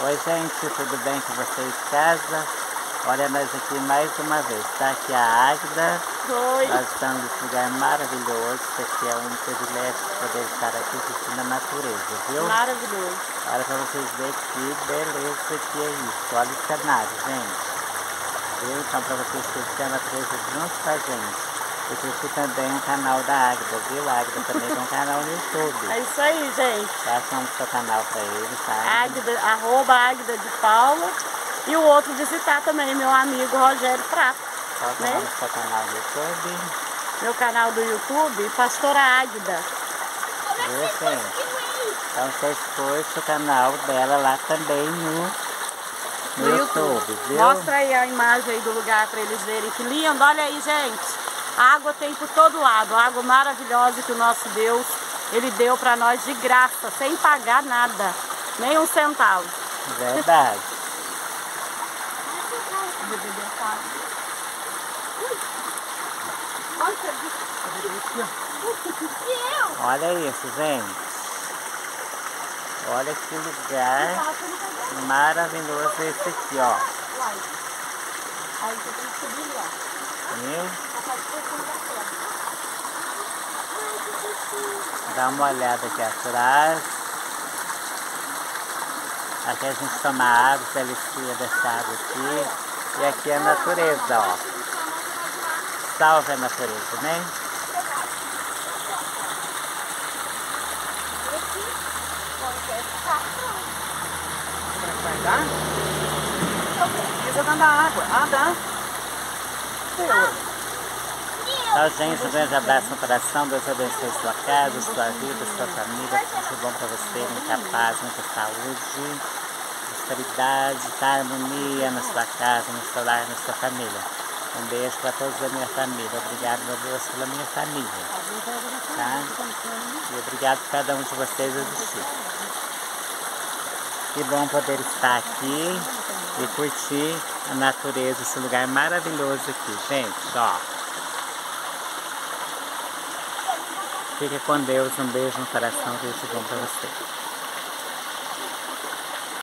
Oi gente, tudo bem com vocês casa? Olha nós aqui mais uma vez, tá aqui a Águida. Oi. Nós estamos nesse lugar maravilhoso, isso aqui é um privilégio poder estar aqui assistindo a natureza, viu? Maravilhoso. Olha pra vocês verem que beleza que é isso. Olha o cenário, gente. Viu? Então pra vocês curtirem a natureza junto com a gente. E curtir também o canal da Águida, viu? A Águida também tem um canal no YouTube. É isso aí, gente. Façam o seu canal pra ele, tá? Águida, arroba Águida de Paula. E o outro visitar também, meu amigo Rogério Prato. Qual é o né? do seu canal no YouTube? Meu canal do YouTube, Pastora Águida. Viu, gente? Então vocês curtem o canal dela lá também no, no, YouTube, viu? Mostra aí a imagem aí do lugar para eles verem que lindo. Olha aí, gente. Água tem por todo lado. A água maravilhosa que o nosso Deus, Ele deu para nós de graça, sem pagar nada. Nem um centavo. Verdade. Olha isso, gente. Olha que lugar maravilhoso esse aqui, ó. Aí você tem que subir lá. Viu? Dá uma olhada aqui atrás. Aqui a gente toma água, se alicia dessa água aqui. E aqui é a natureza, ó. Salve a natureza, né? Vai dar? Precisa da água. Ah, dá. Então, gente, um grande abraço no coração. Deus abençoe sua casa, sua vida, sua família. Tudo bom para você, muita paz, muita saúde, prosperidade, tá? harmonia na sua casa, no seu lar, na sua família. Um beijo para todos da minha família. Obrigado, meu Deus, pela minha família. Tá? E obrigado por cada um de vocês existir. Que bom poder estar aqui e curtir a natureza, esse lugar maravilhoso aqui, gente, ó. Fique com Deus, um beijo no coração, Deus bom para você.